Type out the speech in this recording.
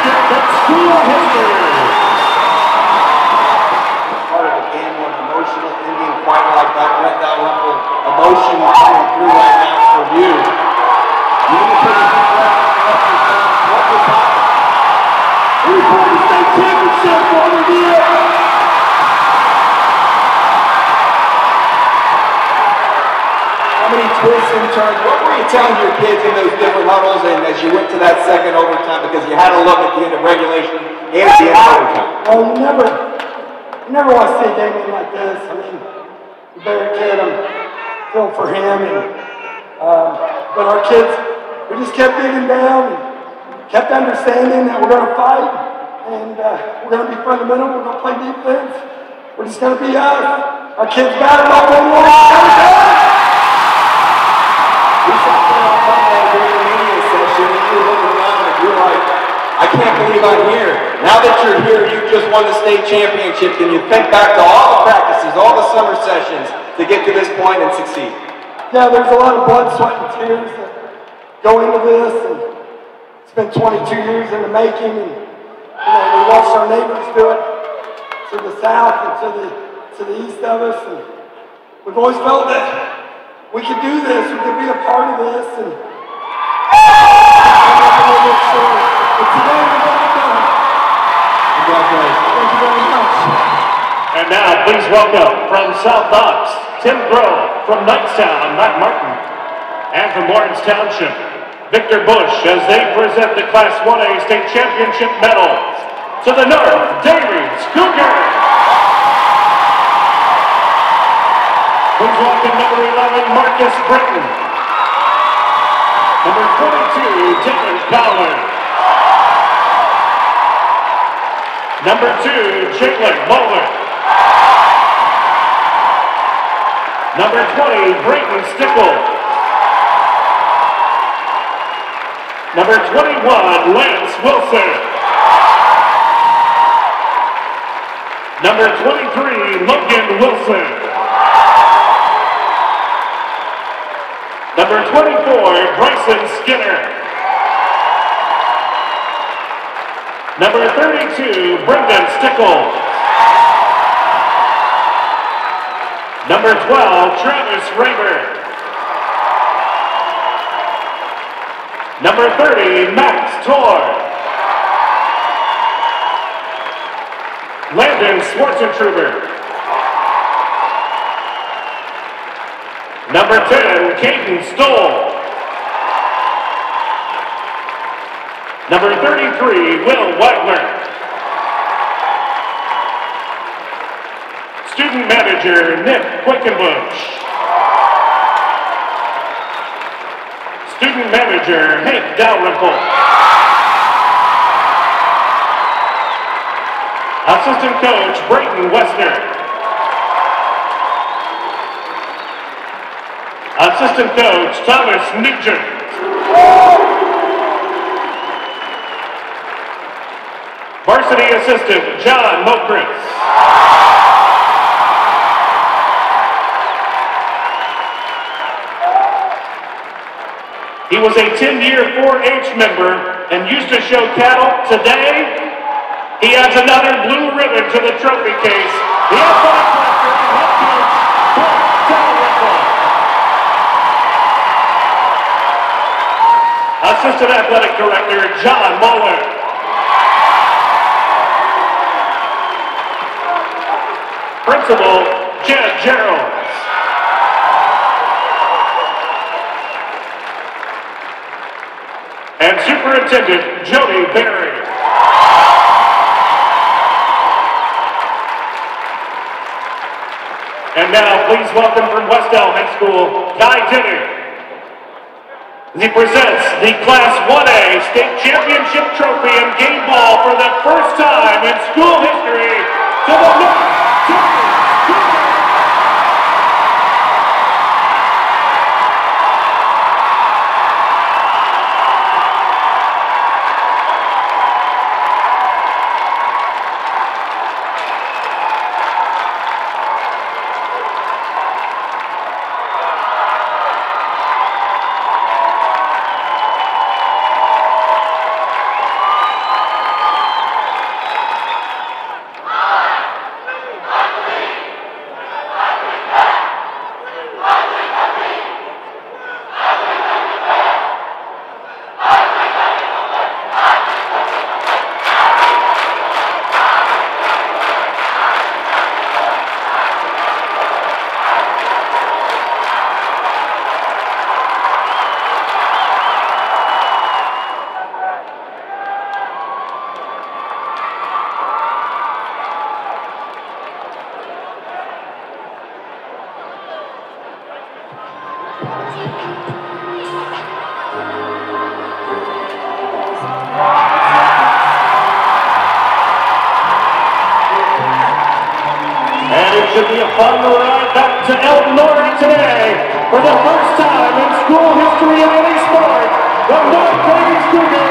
championship in school history. Part of the game when emotional ending quite like that Brett Dalrymple emotion Turns? What were you telling your kids in those different huddles and as you went to that second overtime because you had a look at the end of regulation and the end of overtime? Well, you never, you never want to see a game like this. I mean, you Barrett kid, I'm feel for him, and um, but our kids, we just kept digging down and kept understanding that we're going to fight and uh, we're going to be fundamental. We're going to play defense. We're just going to be us. Our kids battle up one here. Now that you're here, you just won the state championship Can you think back to all the practices, all the summer sessions to get to this point and succeed. Yeah, there's a lot of blood, sweat, and tears that go into this, and it's been 22 years in the making, and you know we watched our neighbors do it to the south and to the to the east of us, and we've always felt that we could do this, we could be a part of this, and today we got it done. Congratulations. Thank you very much. And now, please welcome from South Knox, Tim Grove, from Knightstown, Matt Martin, and from Lawrence Township, Victor Bush, as they present the Class 1A State Championship medals to the North Daviess Cougars. Please welcome number 11, Marcus Britton. Number 42, Dylan Fowler. Number two, Jalen Moeller. Number 20, Brayton Stickle. Number 21, Lance Wilson. Number 23, Logan Wilson. Number 24, Bryson Skinner. Number 32, Brendan Stickle. Number 12, Travis Raymer. Number 30, Max Tor. Landon Schwartzentruber. Number 10, Caden Stoll. Number 33, Will Wagner. Student manager, Nick Quickenbush. Student manager, Hank Dalrymple. Assistant coach, Brayton Westner. Assistant coach, Thomas Nugent. Varsity assistant, John Mokris. He was a 10-year 4-H member and used to show cattle. Today, he adds another blue ribbon to the trophy case. The athletic director and head. Assistant athletic director, John Muller. Principal, Jed Gerald. And Superintendent, Jody Berry. And now, please welcome from Westell High School, Guy Denny. He presents the Class 1A State Championship Trophy and game ball for the first time in school history to the should be a fun ride back to Elton today for the first time in school history of any sport. The North Plains Cougars.